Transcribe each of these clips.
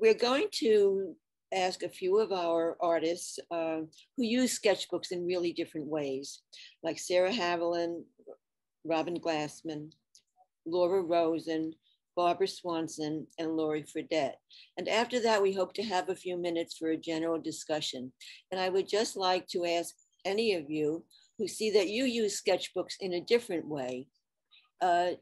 we're going to ask a few of our artists uh, who use sketchbooks in really different ways, like Sarah Haviland, Robin Glassman, Laura Rosen, Barbara Swanson, and Laurie Fredette. And after that, we hope to have a few minutes for a general discussion. And I would just like to ask any of you who see that you use sketchbooks in a different way uh,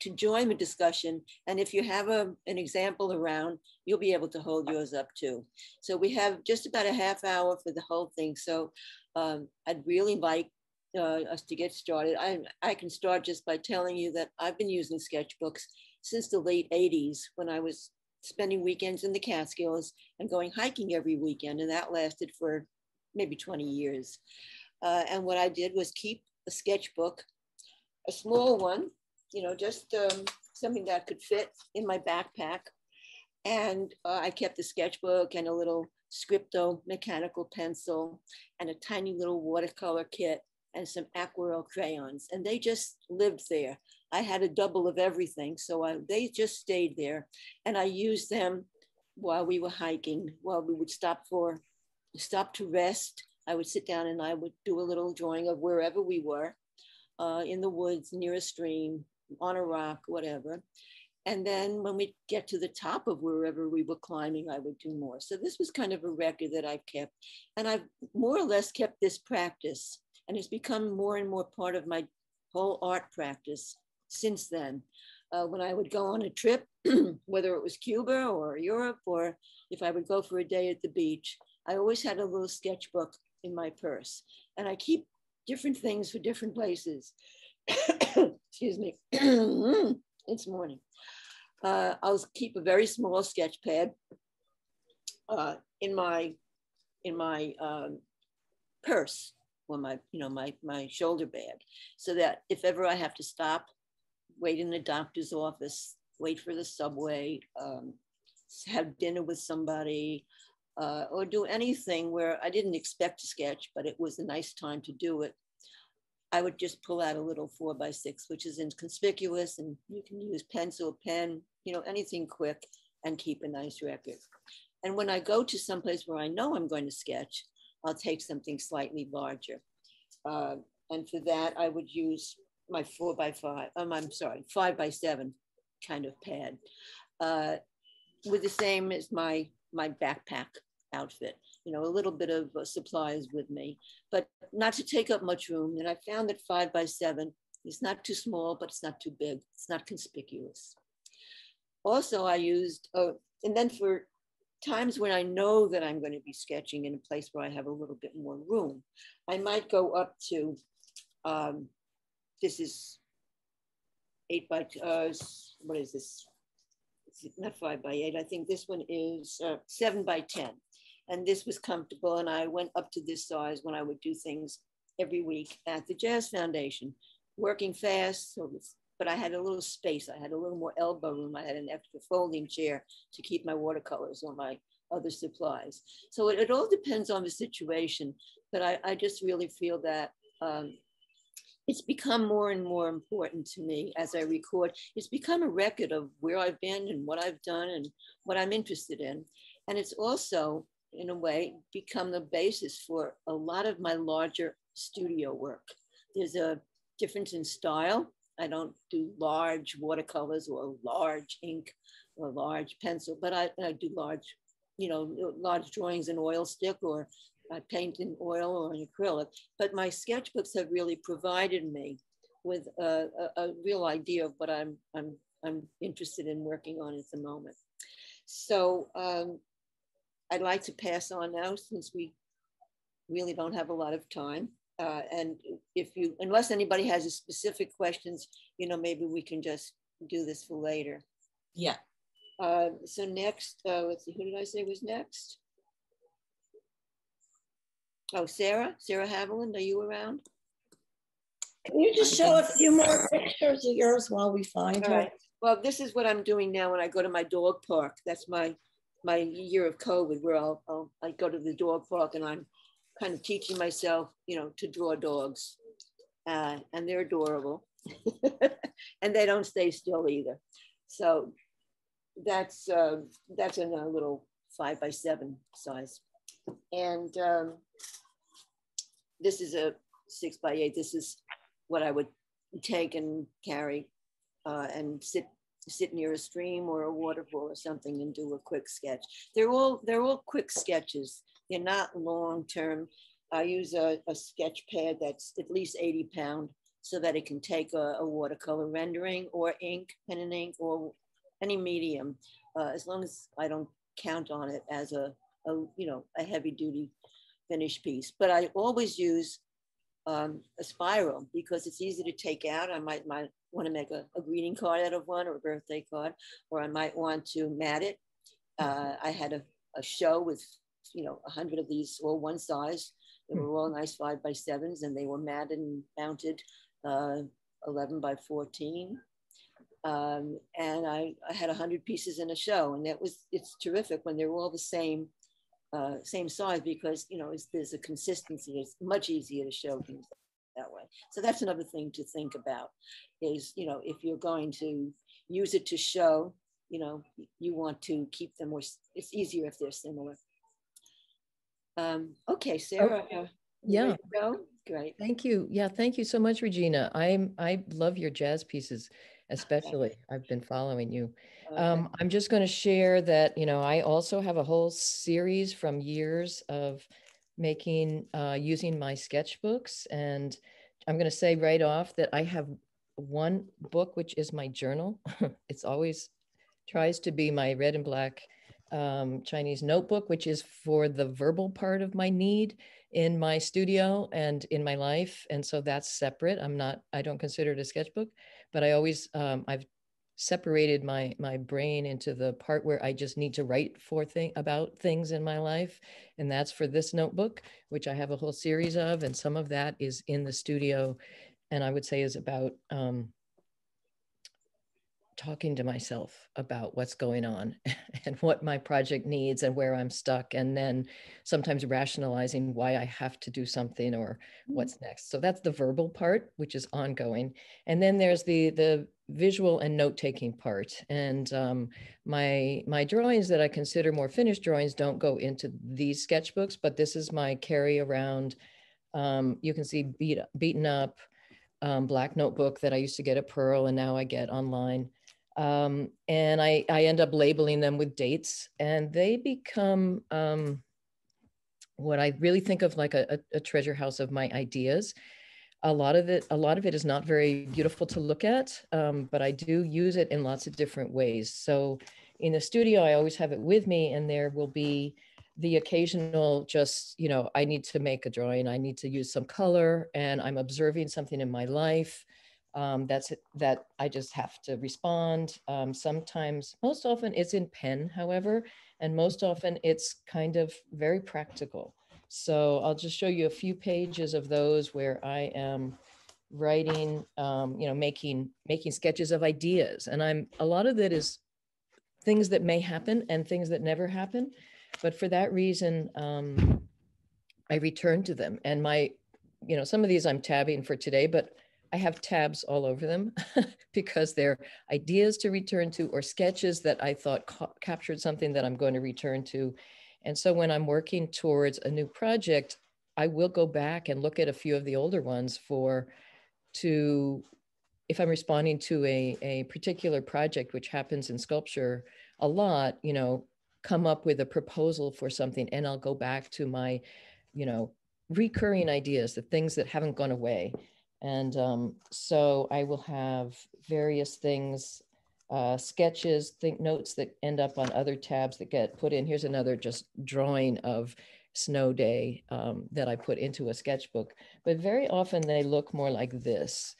to join the discussion. And if you have a, an example around, you'll be able to hold yours up too. So we have just about a half hour for the whole thing. So um, I'd really like uh, us to get started. I, I can start just by telling you that I've been using sketchbooks since the late 80s when I was spending weekends in the Catskills and going hiking every weekend. And that lasted for maybe 20 years. Uh, and what I did was keep a sketchbook, a small one, you know, just um, something that could fit in my backpack. And uh, I kept the sketchbook and a little scripto mechanical pencil and a tiny little watercolor kit and some aquarelle crayons. And they just lived there. I had a double of everything. So I, they just stayed there. And I used them while we were hiking, while we would stop for, stop to rest. I would sit down and I would do a little drawing of wherever we were uh, in the woods, near a stream, on a rock, whatever. And then when we get to the top of wherever we were climbing, I would do more. So this was kind of a record that I've kept. And I've more or less kept this practice. And it's become more and more part of my whole art practice since then. Uh, when I would go on a trip, whether it was Cuba or Europe, or if I would go for a day at the beach, I always had a little sketchbook in my purse. And I keep different things for different places. Excuse me, it's morning. Uh, I'll keep a very small sketch pad uh, in my in my um, purse or my you know my my shoulder bag, so that if ever I have to stop, wait in the doctor's office, wait for the subway, um, have dinner with somebody, uh, or do anything where I didn't expect to sketch, but it was a nice time to do it. I would just pull out a little four by six, which is inconspicuous and you can use pencil, pen, you know, anything quick and keep a nice record. And when I go to someplace where I know I'm going to sketch, I'll take something slightly larger. Uh, and for that, I would use my four by five, um, I'm sorry, five by seven kind of pad uh, with the same as my, my backpack outfit you know, a little bit of uh, supplies with me, but not to take up much room. And I found that five by seven is not too small, but it's not too big. It's not conspicuous. Also, I used, uh, and then for times when I know that I'm going to be sketching in a place where I have a little bit more room, I might go up to, um, this is eight by, uh, what is this? It's not five by eight. I think this one is uh, seven by 10 and this was comfortable. And I went up to this size when I would do things every week at the Jazz Foundation, working fast. So but I had a little space. I had a little more elbow room. I had an extra folding chair to keep my watercolors or my other supplies. So it, it all depends on the situation. But I, I just really feel that um, it's become more and more important to me as I record. It's become a record of where I've been and what I've done and what I'm interested in. And it's also in a way, become the basis for a lot of my larger studio work. There's a difference in style. I don't do large watercolors or large ink or large pencil, but I, I do large, you know, large drawings in oil stick or I paint in oil or in acrylic. But my sketchbooks have really provided me with a, a, a real idea of what I'm, I'm, I'm interested in working on at the moment. So um, I'd like to pass on now since we really don't have a lot of time. Uh, and if you, unless anybody has a specific questions, you know, maybe we can just do this for later. Yeah. Uh, so next, uh, let's see, who did I say was next? Oh, Sarah, Sarah Haviland, are you around? Can you just show a few more pictures of yours while we find All her? right. Well, this is what I'm doing now when I go to my dog park. That's my my year of COVID where I'll, I'll I go to the dog park and I'm kind of teaching myself, you know, to draw dogs. Uh, and they're adorable. and they don't stay still either. So that's uh, that's in a little five by seven size. And um, this is a six by eight. This is what I would take and carry uh, and sit sit near a stream or a waterfall or something and do a quick sketch. They're all they're all quick sketches. They're not long term. I use a, a sketch pad that's at least 80 pound so that it can take a, a watercolor rendering or ink, pen and ink, or any medium, uh, as long as I don't count on it as a, a you know a heavy duty finished piece. But I always use um, a spiral because it's easy to take out. I might, might want to make a, a, greeting card out of one or a birthday card, or I might want to mat it. Uh, I had a, a, show with, you know, a hundred of these, all one size. They were all nice five by sevens and they were matted and mounted uh, 11 by 14. Um, and I, I had a hundred pieces in a show and that was, it's terrific when they're all the same uh, same size because you know there's a consistency. It's much easier to show things that way. So that's another thing to think about is you know if you're going to use it to show, you know you want to keep them more. It's easier if they're similar. Um, okay, Sarah. Okay. Yeah. Go. Great. Thank you. Yeah, thank you so much, Regina. I'm I love your jazz pieces, especially. Okay. I've been following you. Okay. Um, I'm just going to share that, you know, I also have a whole series from years of making, uh, using my sketchbooks. And I'm going to say right off that I have one book, which is my journal. it's always tries to be my red and black um, Chinese notebook, which is for the verbal part of my need in my studio and in my life. And so that's separate. I'm not, I don't consider it a sketchbook, but I always, um, I've separated my my brain into the part where I just need to write for thing about things in my life, and that's for this notebook, which I have a whole series of, and some of that is in the studio, and I would say is about um, talking to myself about what's going on and what my project needs and where I'm stuck, and then sometimes rationalizing why I have to do something or mm-hmm. what's next. So that's the verbal part, which is ongoing, and then there's the the visual and note taking part. And um, my my drawings that I consider more finished drawings don't go into these sketchbooks, but this is my carry around. Um, you can see beat, beaten up um, black notebook that I used to get at Pearl and now I get online. Um, and I, I end up labeling them with dates and they become um, what I really think of like a, a, treasure house of my ideas. A lot of it a lot of it is not very beautiful to look at um, but i do use it in lots of different ways. So in the studio i always have it with me and there will be the occasional just you know i need to make a drawing i need to use some color and i'm observing something in my life um, that's that i just have to respond um, sometimes most often it's in pen however and most often it's kind of very practical so I'll just show you a few pages of those where I am writing, um, you know, making making sketches of ideas. And I'm a lot of it is things that may happen and things that never happen. But for that reason, um, I return to them. And my, you know, some of these I'm tabbing for today, but I have tabs all over them because they're ideas to return to or sketches that I thought ca captured something that I'm going to return to and so when I'm working towards a new project, I will go back and look at a few of the older ones for to if I'm responding to a, a particular project, which happens in sculpture a lot, you know, come up with a proposal for something and I'll go back to my, you know, recurring ideas, the things that haven't gone away. And um, so I will have various things uh, sketches, think notes that end up on other tabs that get put in. Here's another just drawing of snow day um, that I put into a sketchbook, but very often they look more like this.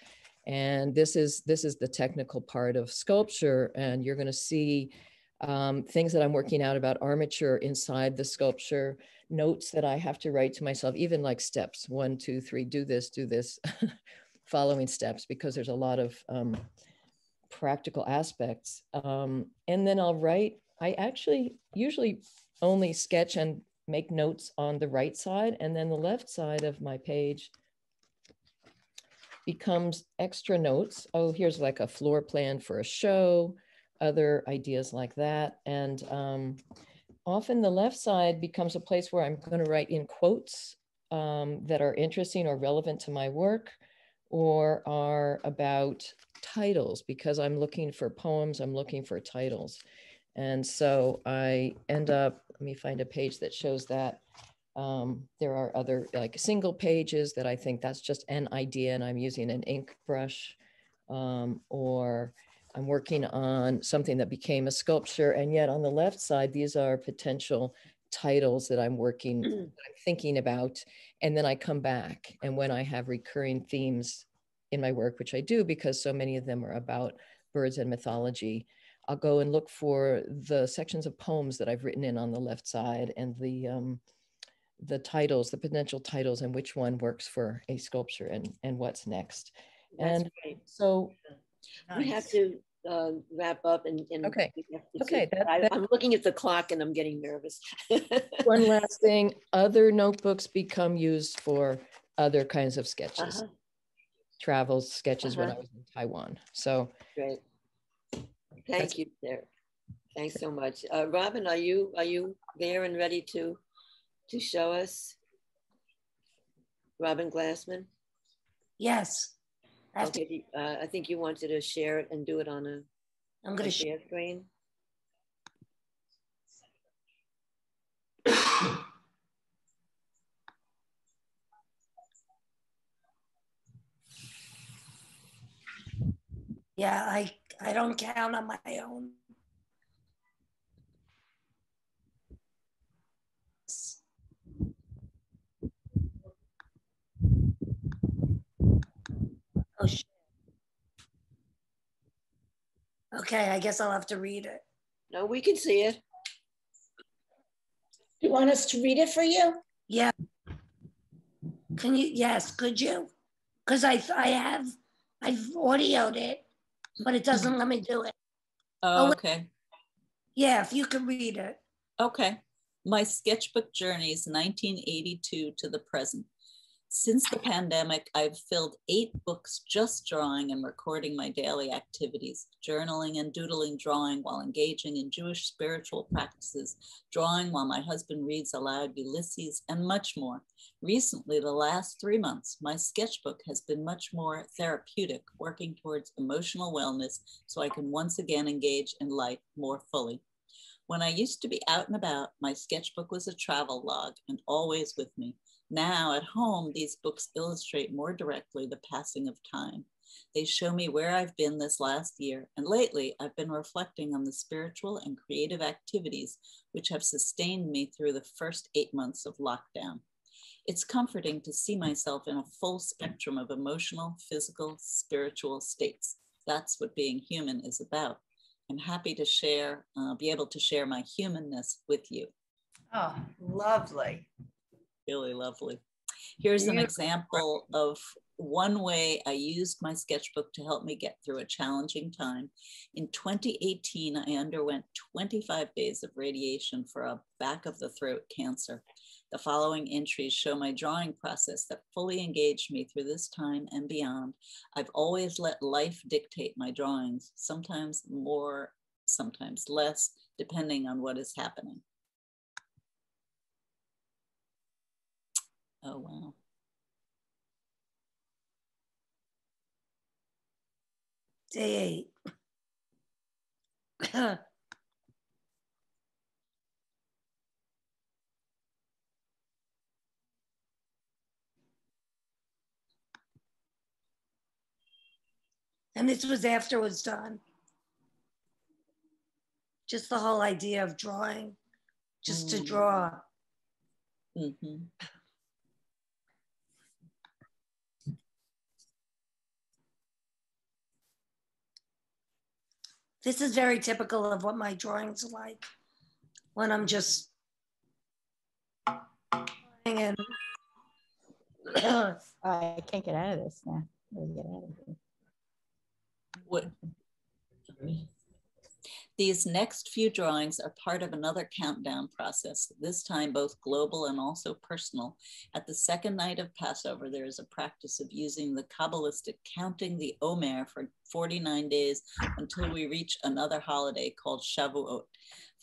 And this is, this is the technical part of sculpture. And you're gonna see um, things that I'm working out about armature inside the sculpture, notes that I have to write to myself, even like steps, one, two, three, do this, do this, following steps, because there's a lot of um, practical aspects. Um, and then I'll write, I actually usually only sketch and make notes on the right side and then the left side of my page becomes extra notes. Oh, here's like a floor plan for a show. Other ideas like that. And um, often the left side becomes a place where I'm going to write in quotes um, that are interesting or relevant to my work or are about titles because I'm looking for poems, I'm looking for titles. And so I end up, let me find a page that shows that. Um, there are other like single pages that I think that's just an idea and I'm using an ink brush um, or I'm working on something that became a sculpture. And yet on the left side, these are potential titles that I'm working, that I'm thinking about. And then I come back. And when I have recurring themes in my work, which I do because so many of them are about birds and mythology, I'll go and look for the sections of poems that I've written in on the left side and the um, the titles, the potential titles, and which one works for a sculpture and and what's next. That's and great. so nice. we have to uh, wrap up and, and okay. okay that, I, am looking at the clock and i'm getting nervous. One last thing other notebooks become used for other kinds of sketches. Uh-huh. travels sketches uh-huh. when i was in taiwan so. Great. Thank you there thanks so much. Uh, robin are you are you there and ready to to show us robin glassman? Yes Okay, uh, I think you wanted to share it and do it on a, I'm going to share screen. Yeah, I I don't count on my own. Oh, shit. Okay, I guess I'll have to read it. No, we can see it. Do you want us to read it for you? Yeah. Can you? Yes, could you? Because I I have I've audioed it, but it doesn't let me do it. Oh, oh okay. Yeah, if you could read it. Okay. My sketchbook journeys 1982 to the present. Since the pandemic, I've filled eight books just drawing and recording my daily activities, journaling and doodling drawing while engaging in Jewish spiritual practices, drawing while my husband reads aloud Ulysses, and much more. Recently, the last three months, my sketchbook has been much more therapeutic, working towards emotional wellness so I can once again engage in life more fully. When I used to be out and about, my sketchbook was a travel log and always with me. Now, at home, these books illustrate more directly the passing of time. They show me where I've been this last year, and lately I've been reflecting on the spiritual and creative activities which have sustained me through the first eight months of lockdown. It's comforting to see myself in a full spectrum of emotional, physical, spiritual states. That's what being human is about. I'm happy to share, uh, be able to share my humanness with you. Oh, lovely really lovely. Here's an example of one way I used my sketchbook to help me get through a challenging time. In 2018, I underwent 25 days of radiation for a back of the throat cancer. The following entries show my drawing process that fully engaged me through this time and beyond. I've always let life dictate my drawings, sometimes more, sometimes less, depending on what is happening. Oh, wow. Day eight. and this was after it was done. Just the whole idea of drawing, just mm. to draw. Mm-hmm. This is very typical of what my drawings are like when I'm just and oh, I can't get out of this now. Get out of here. What? These next few drawings are part of another countdown process, this time both global and also personal. At the second night of Passover, there is a practice of using the Kabbalistic counting the Omer for 49 days until we reach another holiday called Shavuot.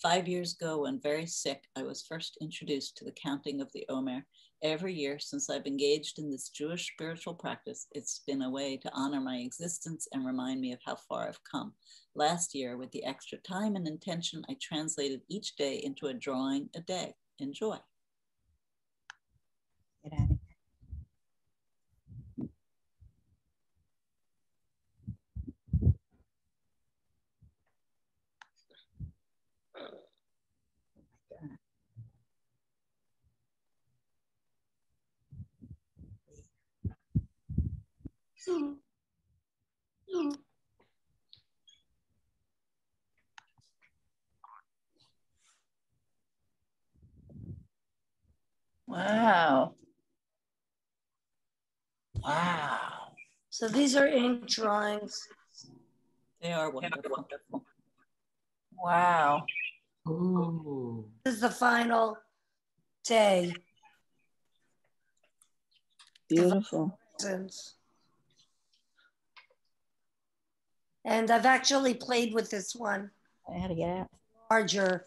Five years ago, when very sick, I was first introduced to the counting of the Omer. Every year since I've engaged in this Jewish spiritual practice, it's been a way to honor my existence and remind me of how far I've come. Last year, with the extra time and intention, I translated each day into a drawing a day. Enjoy. Wow. Wow. So these are ink drawings. They are wonderful. Wow. Ooh. This is the final day. Beautiful. Since. And I've actually played with this one I had to get out. larger.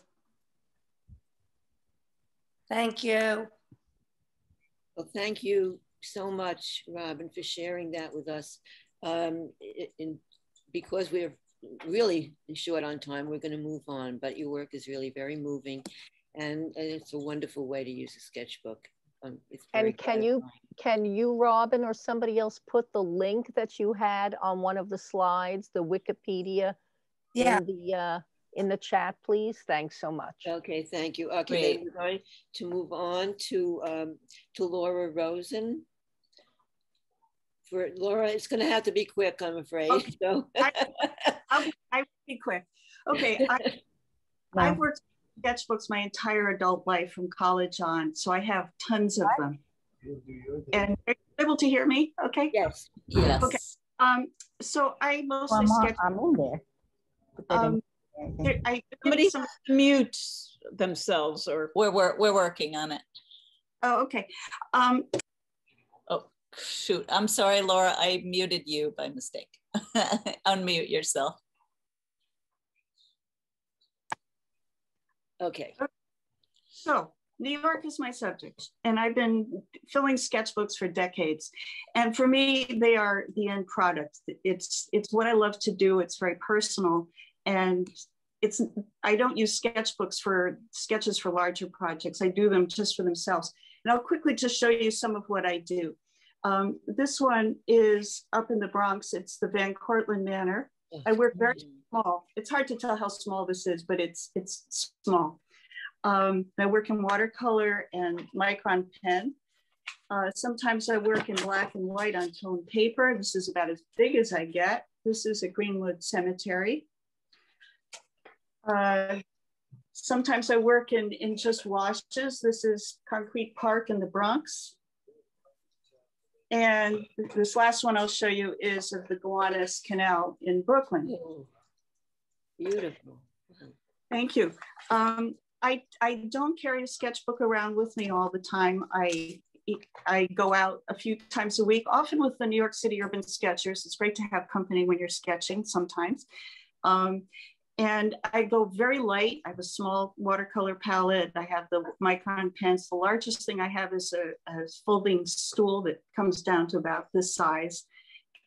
Thank you. Well, thank you so much, Robin, for sharing that with us. Um, in, because we're really short on time, we're going to move on, but your work is really very moving and, and it's a wonderful way to use a sketchbook. Um, it's very And can you, can you, Robin, or somebody else put the link that you had on one of the slides, the Wikipedia? Yeah. In the, uh, in the chat, please? Thanks so much. Okay, thank you. Okay, Great. we're going to move on to, um, to Laura Rosen. For Laura, it's going to have to be quick, I'm afraid. Okay. So. I'll be, I will be quick. Okay, I, I've worked with sketchbooks my entire adult life from college on, so I have tons of them. And are you able to hear me? Okay. Yes. Yes. Okay. Um, so I mostly Well, I'm, sketch. I'm in there. but they didn't Um, there- I Somebody some, mute themselves or We're, we're, we're working on it. oh, okay. Um, Oh, shoot. I'm sorry, Laura. I muted you by mistake. Unmute yourself. Okay. So, New York is my subject, and I've been filling sketchbooks for decades. And for me, they are the end product. It's it's what I love to do. It's very personal, and it's I don't use sketchbooks for sketches for larger projects. I do them just for themselves. And I'll quickly just show you some of what I do. Um, this one is up in the Bronx. It's the Van Cortlandt Manor. I work very small. It's hard to tell how small this is, but it's it's small. Um, I work in watercolor and micron pen. Uh, sometimes I work in black and white on toned paper. This is about as big as I get. This is a Greenwood Cemetery. Uh, sometimes I work in, in just washes. This is Concrete Park in the Bronx. And this last one I'll show you is of the Gowanus Canal in Brooklyn. Beautiful. Thank you. Um, I, I don't carry a sketchbook around with me all the time. I, I go out a few times a week, often with the New York City Urban Sketchers. It's great to have company when you're sketching sometimes. Um, and I go very light. I have a small watercolor palette. I have the Micron pens. The largest thing I have is a, a folding stool that comes down to about this size.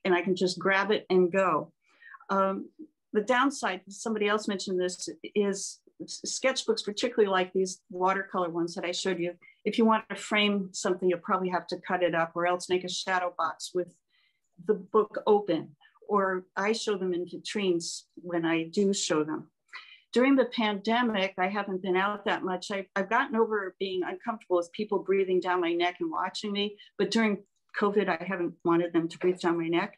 And I can just grab it and go. Um, the downside, somebody else mentioned this, is sketchbooks, particularly like these watercolor ones that I showed you. If you want to frame something, you'll probably have to cut it up or else make a shadow box with the book open. Or I show them in vitrines when I do show them. During the pandemic, I haven't been out that much. I've, I've gotten over being uncomfortable with people breathing down my neck and watching me. But during COVID, I haven't wanted them to breathe down my neck.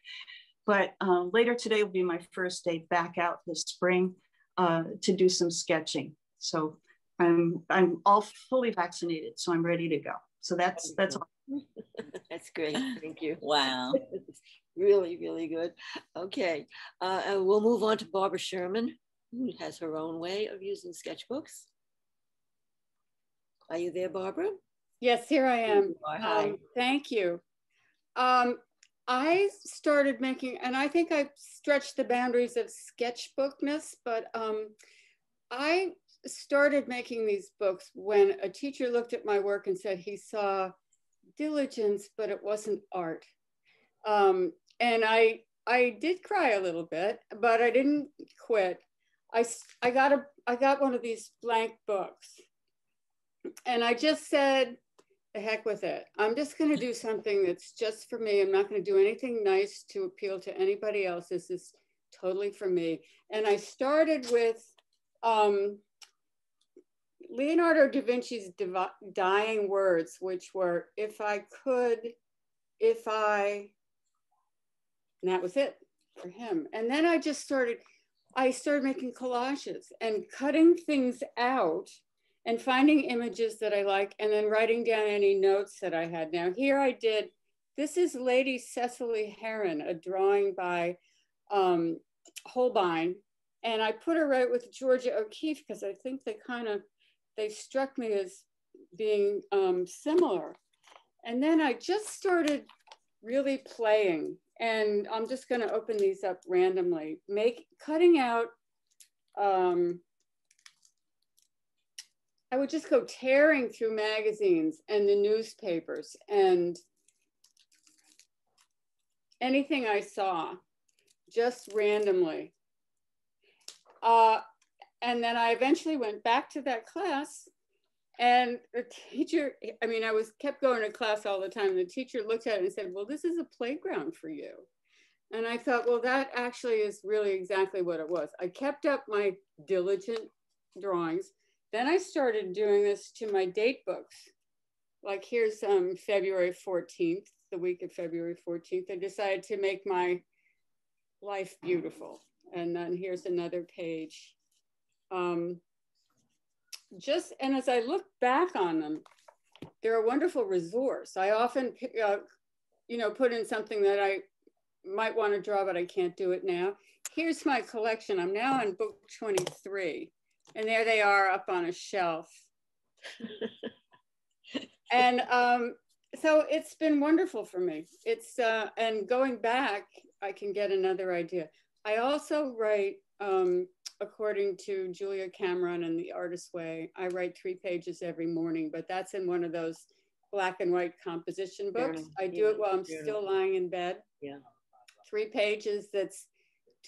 But um, later today will be my first day back out this spring uh, to do some sketching. So I'm I'm all fully vaccinated, so I'm ready to go. So that's that's all. That's great. Thank you. Wow. really, really good. Okay. Uh, and we'll move on to Barbara Sherman. who has her own way of using sketchbooks. Are you there, Barbara? Yes, here I am. Hi. Um, thank you. Um, I started making, and I think I stretched the boundaries of sketchbookness, but um, I started making these books when a teacher looked at my work and said he saw diligence, but it wasn't art. Um, and I, I did cry a little bit, but I didn't quit. I, I, got a, I got one of these blank books and I just said, the heck with it. I'm just going to do something that's just for me. I'm not going to do anything nice to appeal to anybody else. This is totally for me. And I started with um, Leonardo da Vinci's dying words, which were, if I could, if I, and that was it for him. And then I just started, I started making collages and cutting things out and finding images that I like and then writing down any notes that I had. Now here I did, this is Lady Cecily Heron, a drawing by um, Holbein. And I put her right with Georgia O'Keeffe because I think they kind of, they struck me as being um, similar. And then I just started really playing and I'm just gonna open these up randomly, make, cutting out, um, I would just go tearing through magazines and the newspapers and anything I saw, just randomly. Uh, and then I eventually went back to that class and the teacher, I mean, I was kept going to class all the time. The teacher looked at it and said, well, this is a playground for you. And I thought, well, that actually is really exactly what it was. I kept up my diligent drawings. Then I started doing this to my date books. Like here's um, February 14th, the week of February 14th. I decided to make my life beautiful. And then here's another page. Um, just, and as I look back on them, they're a wonderful resource. I often, uh, you know, put in something that I might want to draw, but I can't do it now. Here's my collection. I'm now on book 23. And there they are up on a shelf. and um, so it's been wonderful for me. It's, uh, and going back, I can get another idea. I also write, um, according to Julia Cameron and The Artist's Way, I write three pages every morning, but that's in one of those black and white composition books. Journal, I do yeah, it while I'm journal. still lying in bed. Yeah. Three pages that's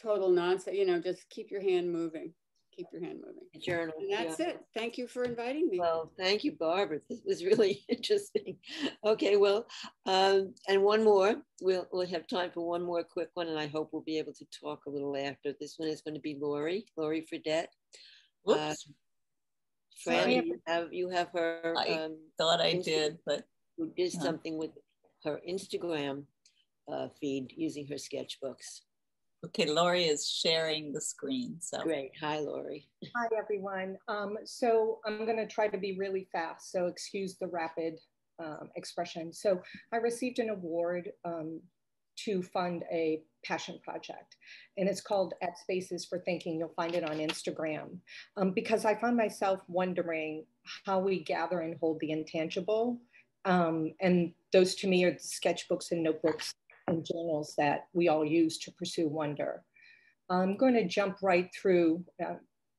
total nonsense, you know, just keep your hand moving, keep your hand moving. Journal. And that's yeah. it. Thank you for inviting me. Well, thank you, Barbara. This was really interesting. Okay, well, um, and one more. We'll, we'll have time for one more quick one, and I hope we'll be able to talk a little after. This one is going to be Lori, Lori Fredette. Uh, Whoops, Fran, Sorry. you have, you have her, I um, thought I Insta- did, but who did Yeah. something with her Instagram uh, feed using her sketchbooks. Okay, Lori is sharing the screen. So Great. Hi, Lori. Hi, everyone. Um, so I'm going to try to be really fast, so excuse the rapid um, expression. So I received an award um, to fund a passion project, and it's called At Spaces for Thinking. You'll find it on Instagram. Um, because I find myself wondering how we gather and hold the intangible. Um, and those to me are the sketchbooks and notebooks and journals that we all use to pursue wonder. I'm going to jump right through uh,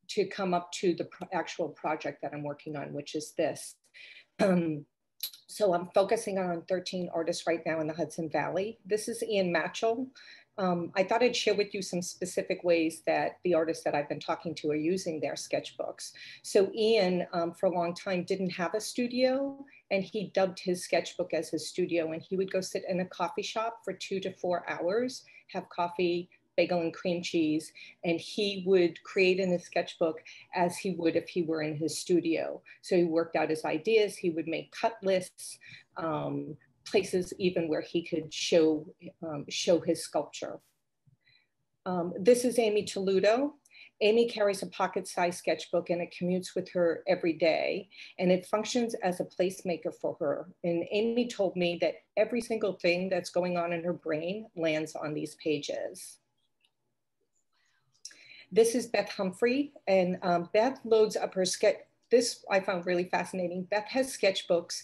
to come up to the pro- actual project that I'm working on, which is this. Um, so I'm focusing on 13 artists right now in the Hudson Valley. This is Ian Matchell. Um, I thought I'd share with you some specific ways that the artists that I've been talking to are using their sketchbooks. So Ian, um, for a long time, didn't have a studio and he dubbed his sketchbook as his studio and he would go sit in a coffee shop for two to four hours, have coffee, bagel and cream cheese, and he would create in his sketchbook as he would if he were in his studio. So he worked out his ideas, he would make cut lists, um, places even where he could show, um, show his sculpture. Um, this is Amy Talluto. Amy carries a pocket-sized sketchbook and it commutes with her every day and it functions as a placemaker for her. And Amy told me that every single thing that's going on in her brain lands on these pages. This is Beth Humphrey, and um, Beth loads up her sketch. This I found really fascinating. Beth has sketchbooks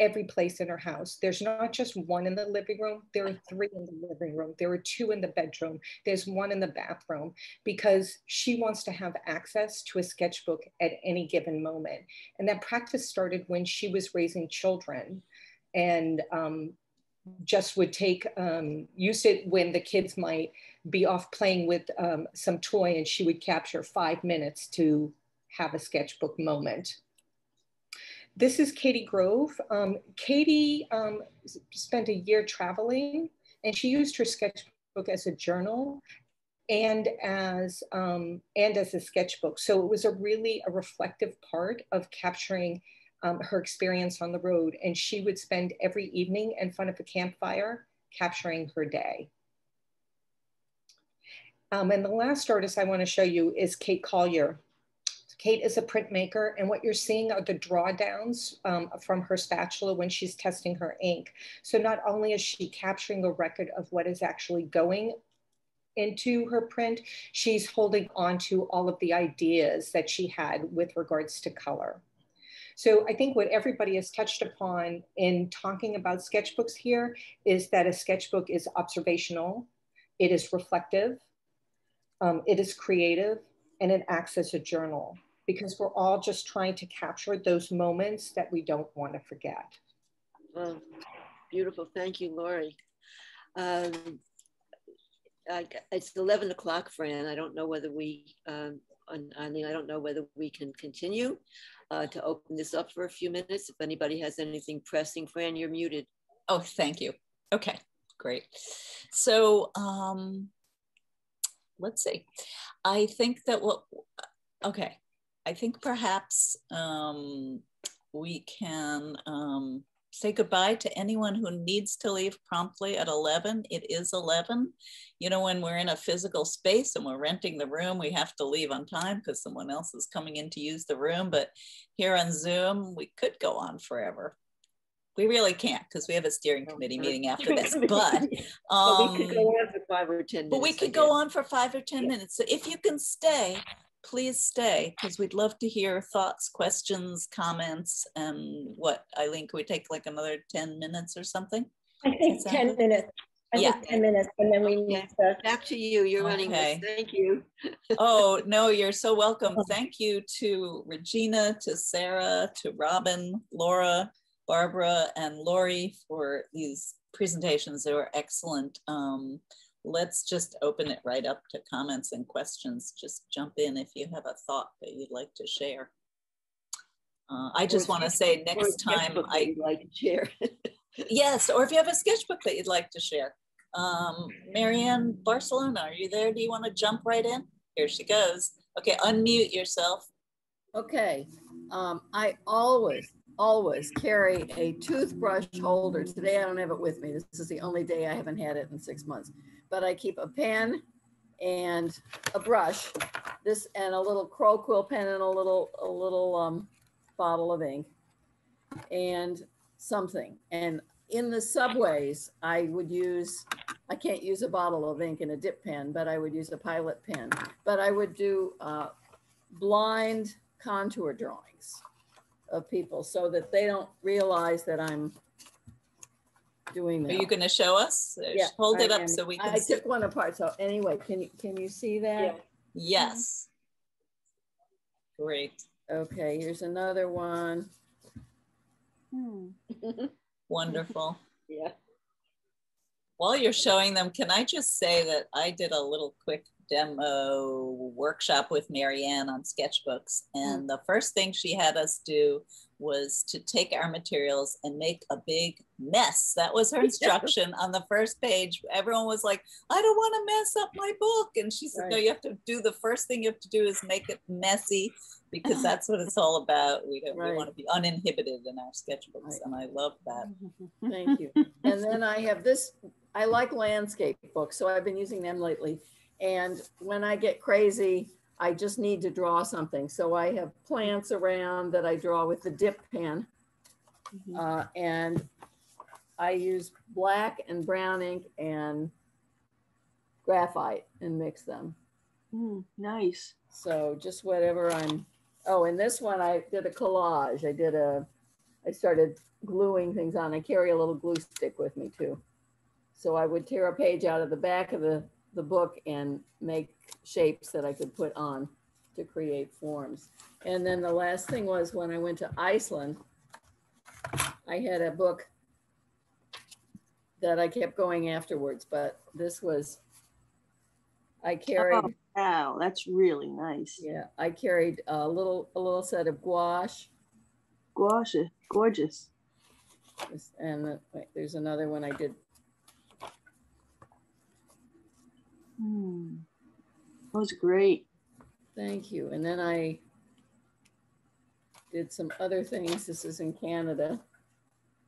every place in her house. There's not just one in the living room, there are three in the living room, there are two in the bedroom, there's one in the bathroom because she wants to have access to a sketchbook at any given moment. And that practice started when she was raising children and um, just would take, um, used it when the kids might be off playing with um, some toy and she would capture five minutes to have a sketchbook moment. This is Katie Grove. Um, Katie um, spent a year traveling and she used her sketchbook as a journal and as um, and as a sketchbook. So it was a really a reflective part of capturing um, her experience on the road. And she would spend every evening in front of a campfire capturing her day. Um, and the last artist I want to show you is Kate Collier. Kate is a printmaker, and what you're seeing are the drawdowns um, from her spatula when she's testing her ink. So not only is she capturing a record of what is actually going into her print, she's holding on to all of the ideas that she had with regards to color. So I think what everybody has touched upon in talking about sketchbooks here is that a sketchbook is observational, it is reflective, um, it is creative, and it acts as a journal because we're all just trying to capture those moments that we don't want to forget. Well, beautiful. Thank you, Lori. Um, I, it's 11 o'clock, Fran. I don't know whether we, um, I mean, I don't know whether we can continue uh, to open this up for a few minutes. If anybody has anything pressing, Fran, you're muted. Oh, thank you. Okay, great. So um, let's see. I think that what, okay, I think perhaps um, we can um, say goodbye to anyone who needs to leave promptly at 11. It is 11. You know, when we're in a physical space and we're renting the room, we have to leave on time because someone else is coming in to use the room. But here on Zoom, we could go on forever. We really can't because we have a steering committee meeting after this. But, um, but we could go um, on for five or 10 minutes. But we could go on for five or 10 minutes. So if you can stay, please stay because we'd love to hear thoughts, questions, comments, and what, Eileen, could we take like another 10 minutes or something? I think 10 good? minutes. I Yeah. think 10 minutes and then we need to. Back to you. You're running this. Thank you. Oh, no, you're so welcome. Thank you to Regina, to Sarah, to Robin, Laura, Barbara, and Lori for these presentations. They were excellent. Um, let's just open it right up to comments and questions. Just jump in if you have a thought that you'd like to share. Uh, I just want to say next time I you'd like to share. Yes, or if you have a sketchbook that you'd like to share. Um, Marianne Barcelona, are you there? Do you want to jump right in? Here she goes. Okay, unmute yourself. Okay, um, I always, always carry a toothbrush holder. Today I don't have it with me. This is the only day I haven't had it in six months. But I keep a pen and a brush, this and a little crow quill pen and a little a little um, bottle of ink and something. And in the subways, I would use. I can't use a bottle of ink and a dip pen, but I would use a pilot pen. But I would do uh, blind contour drawings of people so that they don't realize that I'm doing that. Are you going to show us? Yeah, Hold it up am. so we can I see. took one apart. So anyway, can you can you see that? Yes. Great. Okay, here's another one. Hmm. Wonderful. yeah. While you're showing them, can I just say that I did a little quick demo workshop with Marianne on sketchbooks. And hmm. the first thing she had us do was to take our materials and make a big mess. That was her instruction on the first page. Everyone was like, I don't want to mess up my book. And she said, No, you have to do the first thing you have to do is make it messy because that's what it's all about. We, don't, we want to be uninhibited in our sketchbooks. And I love that. Thank you. And then I have this, I like landscape books, so I've been using them lately. And when I get crazy, I just need to draw something. So I have plants around that I draw with the dip pen. Uh, and I use black and brown ink and graphite and mix them. Mm, nice. So just whatever I'm, oh, and this one I did a collage. I did a, I started gluing things on. I carry a little glue stick with me too. So I would tear a page out of the back of the, the book and make shapes that I could put on to create forms. And then the last thing was when I went to Iceland, I had a book that I kept going afterwards, but this was, I carried, Oh, wow, that's really nice. yeah, I carried a little, a little set of gouache. Gouache, gorgeous. And wait, there's another one I did. Hmm. That was great. Thank you. And then I did some other things. This is in Canada.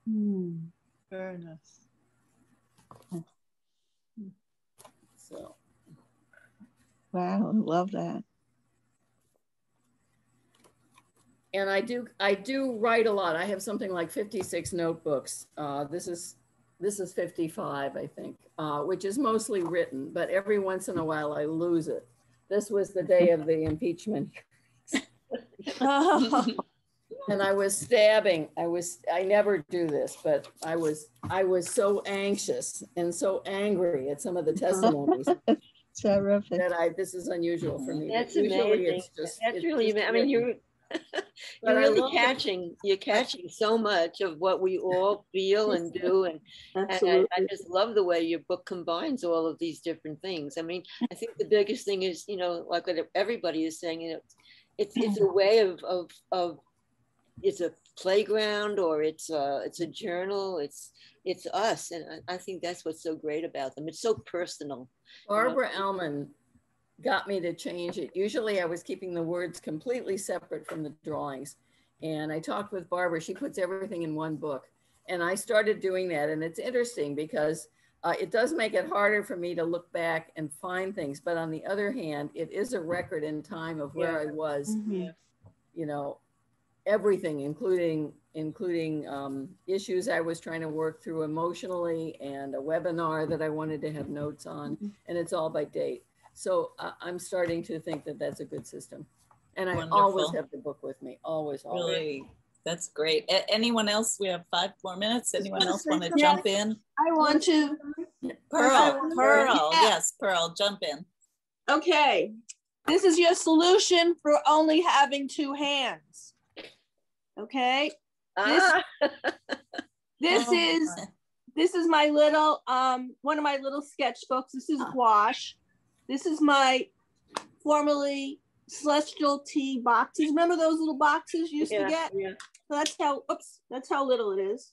Hmm. Very nice. So Wow, I love that. and I do I do write a lot. I have something like 56 notebooks. Uh, this is this is 55, I think, uh, which is mostly written, but every once in a while I lose it. This was the day of the impeachment. and I was stabbing. I was I never do this, but I was I was so anxious and so angry at some of the testimonies Terrific. that I this is unusual for me. That's Usually amazing. it's just- That's it's really, just I mean, written. You're, But you're I really love it. catching, you're catching so much of what we all feel and do. And, and I, I just love the way your book combines all of these different things. I mean, I think the biggest thing is, you know, like what everybody is saying, you know, it's, it's a way of, of, of, it's a playground or it's a, it's a journal. It's, it's us. And I, I think that's what's so great about them. It's so personal. Barbara Ellmann got me to change it. Usually I was keeping the words completely separate from the drawings. And I talked with Barbara, she puts everything in one book. And I started doing that. And it's interesting because uh, it does make it harder for me to look back and find things. But on the other hand, it is a record in time of where I was, Mhm. you know, everything, including including um, issues I was trying to work through emotionally and a webinar that I wanted to have notes on, and it's all by date. So uh, I'm starting to think that that's a good system. And I always have the book with me, always, always. Really, that's great. A- anyone else? We have five more minutes. Anyone else want to something? jump in? I want to. Pearl, Pearl, Yeah. yes, Pearl, jump in. Okay, this is your solution for only having two hands. Okay, this Ah. this Oh, is this is my little um one of my little sketchbooks. This is gouache. This is my formerly celestial tea boxes. Remember those little boxes you used Yeah, to get? yeah. So that's how oops, that's how little it is.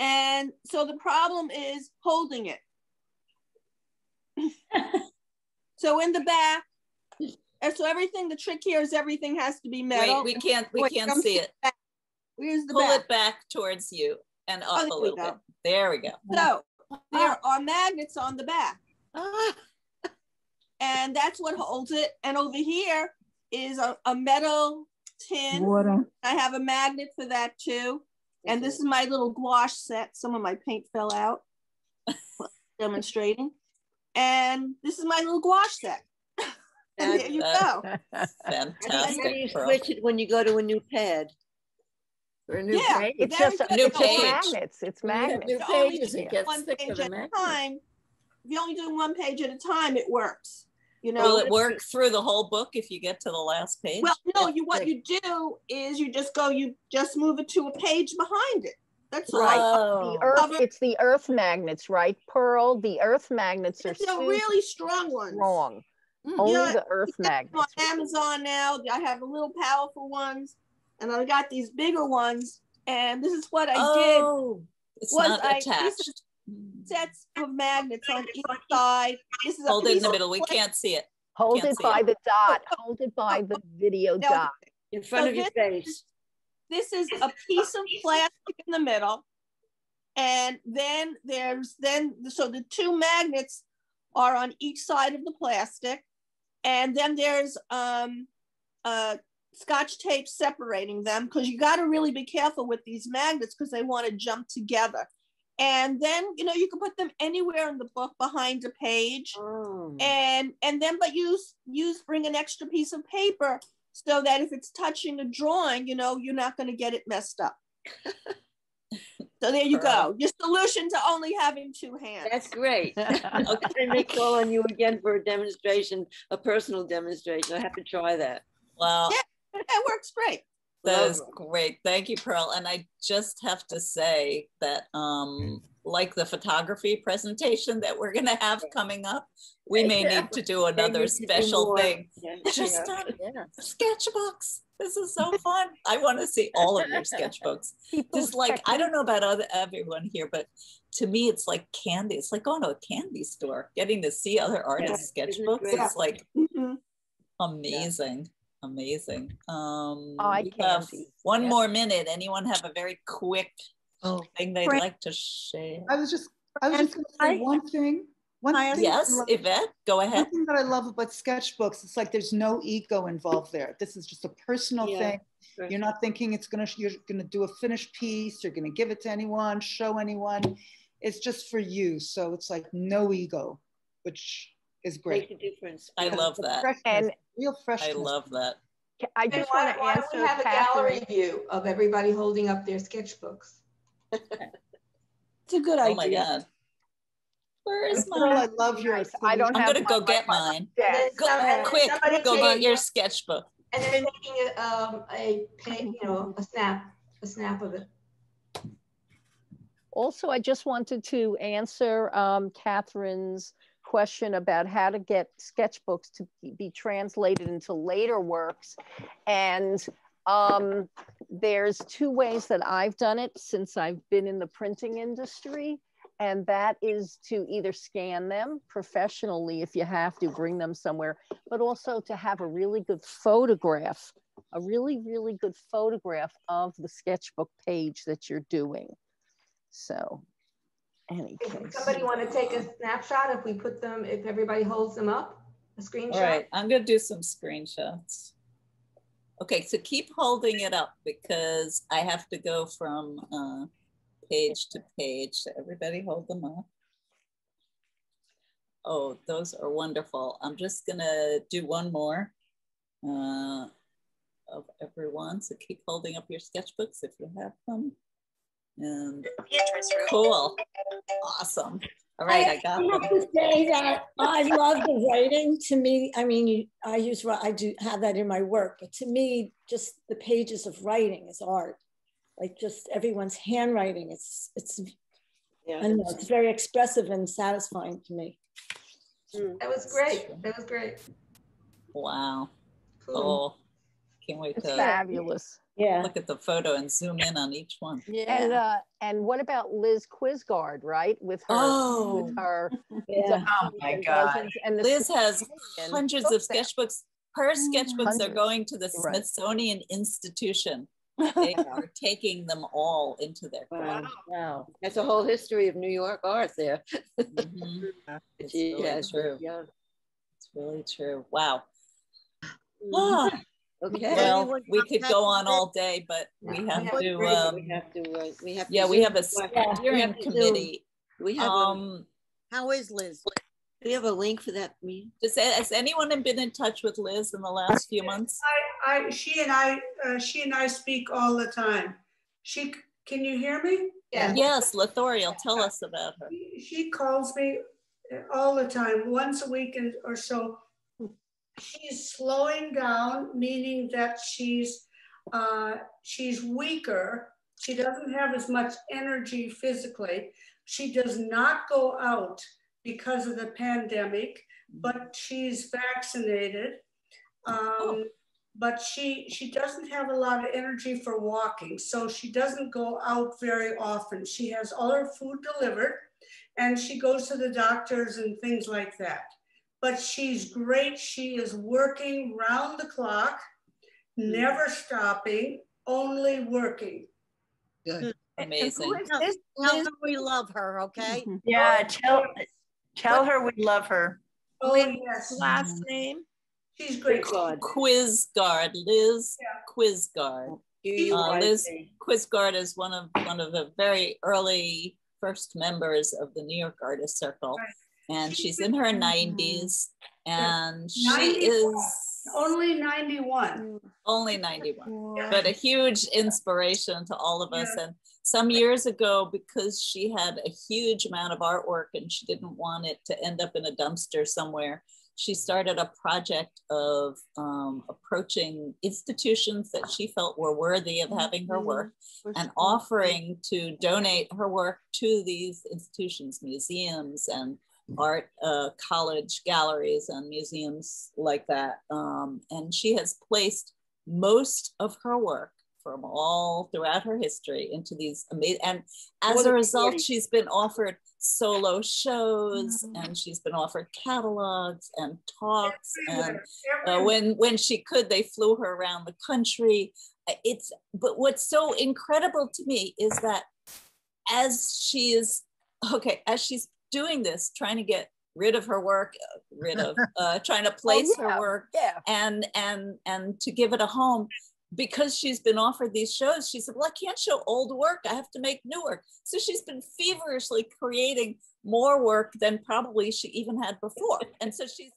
And so the problem is holding it. so in the back, and so everything, the trick here is everything has to be metal. Wait, we can't, we Wait, can't see it. back. Where's the Pull back? it back towards you and Oh, up there a little bit. There we go. So there are magnets on the back. Ah. And that's what holds it. And over here is a, a metal tin. Water. I have a magnet for that too. And this is my little gouache set. Some of my paint fell out demonstrating. And this is my little gouache set. and there you go. How do you Pearl. switch it when you go to a new pad? For a new Yeah, page. It's just good. New it's page. magnets. It's When you have magnets. New you only pages, do it gets one page at a time. If you only do one page at a time, it works. You know, Will it work through the whole book if you get to the last page? Well, no, you what you do is you just go, you just move it to a page behind it. That's right. Oh. The earth, it's the earth magnets, right? Pearl, the earth magnets are It's the really strong ones. strong. Mm, Only yeah, the earth you magnets. on Amazon now. I have the little powerful ones, and I got these bigger ones. And this is what I Oh, it's was not I- this attached. Did: sets of magnets on each side. This is a Hold it in the middle. We can't see it. Hold Can't it by it. the dot. Hold it by the video No, dot. In front So of your this- face. This is a piece of plastic in the middle, and then there's then so the two magnets are on each side of the plastic, and then there's um, uh, scotch tape separating them because you got to really be careful with these magnets because they want to jump together. And then you know you can put them anywhere in the book behind a page Oh. and and then but use use bring an extra piece of paper so that if it's touching a drawing you know you're not going to get it messed up so there you go your solution to only having two hands That's great. okay, I may call on you again for a demonstration, a personal demonstration. I have to try that. Wow. that works great That is great. Thank you, Pearl. And I just have to say that, um, like the photography presentation that we're going to have coming up, we may Yeah. need to do another to do special thing. Yeah, Just yeah, sketchbooks. This is so fun. I want to see all of your sketchbooks. Just like, I don't know about other everyone here, but to me, it's like candy. It's like going to a candy store, getting to see other artists' sketchbooks. It's like Mhm. amazing. Amazing. Um, Eye we have candy, one yeah. more minute. Anyone have a very quick Oh, thing they'd Fran- like to share? I was just, I was just gonna say one thing. One Hi, thing Yes, love- Yvette, go ahead. One ahead. thing that I love about sketchbooks, it's like there's no ego involved there. This is just a personal Yeah, thing. right. You're not thinking it's gonna, you're gonna do a finished piece, you're gonna give it to anyone, show anyone. It's just for you. So it's like no ego, which is Make great. a difference. I love The that. freshness, And real I love that. I just why, want to why answer don't we have a gallery view of everybody holding up their sketchbooks? it's a good Oh my God. Where is Pearl, I love your. Nice. I don't I'm have gonna go mine. get My- mine. And Yes. Go, some- quick, somebody go get your sketchbook. And then taking a, um, a, pa- you know, a snap, a snap of it. Also, I just wanted to answer um, Catherine's question about how to get sketchbooks to be translated into later works. And um, there's two ways that I've done it since I've been in the printing industry. And that is to either scan them professionally if you have to bring them somewhere, but also to have a really good photograph, a really, really good photograph of the sketchbook page that you're doing. So, any case. somebody want to take a snapshot, if we put them, if everybody holds them up, a screenshot? right, I'm gonna do some screenshots. Okay, so keep holding it up because I have to go from uh, page to page. So everybody hold them up. Oh, those are wonderful. I'm just gonna do one more uh, of everyone. So keep holding up your sketchbooks if you have them. Um, and cool, awesome. All right, I got I have them. to say that I love the writing. To me, I mean, you, I use, ri- I do have that in my work, but to me, just the pages of writing is art. Like just everyone's handwriting, it's, it's, Yeah. I don't know, it's very expressive and satisfying to me. That was great. That was great. Wow. Cool. Oh, can't wait It's to fabulous. Yeah. look at the photo and zoom in on each one. Yeah. And uh, and what about Liz Quisgard, right? With her, Oh. with her. Yeah. Oh my and God. And Liz has hundreds of sketchbooks. Her sketchbooks are going to the right. Smithsonian Institution. They are taking them all into their Wow. Wow. That's a whole history of New York art there. Mhm. It's really has, true. Yeah. It's really true. Wow. Mhm. Ah, Okay. well, we could go on all day, but we have have to. We Um, have to, uh, we have to. yeah, we have a Yeah, steering have to zoom. committee. We have, a- Um, How is Liz? do we have a link for that meeting? does, has anyone been in touch with Liz in the last few months? I, I, she and I, uh, she and I speak all the time. She, can you hear me? Yeah. Yes, Lethoriel, tell us about her. She- She calls me all the time, once a week or so. She's slowing down, meaning that she's, uh, she's weaker. She doesn't have as much energy physically. She does not go out because of the pandemic, but she's vaccinated. Um, but she she doesn't have a lot of energy for walking so she doesn't go out very often she has all her food delivered and she goes to the doctors and things like that but she's great she is working round the clock never stopping only working Good. Amazing. Liz, tell her we love her, okay? Yeah, tell tell her we love her. oh Liz, yes Last name? she's great Quisgard, Liz Quisgard. Uh, Liz Quisgard is one of one of the very early first members of the New York Artist Circle. And She's she's in her 90s and she 91. is Only 91. only 91, but a huge inspiration to all of us. And some years ago, because she had a huge amount of artwork and she didn't want it to end up in a dumpster somewhere, she started a project of um, approaching institutions that she felt were worthy of having her work and offering to donate her work to these institutions, museums and art uh, college galleries and museums like that. Um, and she has placed most of her work from all throughout her history into these amazing, and as What a result, she's been offered solo shows and she's been offered catalogs and talks. And uh, when when she could they flew her around the country. It's but what's so incredible to me is that as she is okay as she's doing this trying to get rid of her work rid of uh, trying to place yeah, her work yeah. and and and to give it a home. Because she's been offered these shows she said well i can't show old work i have to make new work. So she's been feverishly creating more work than probably she even had before. And so she's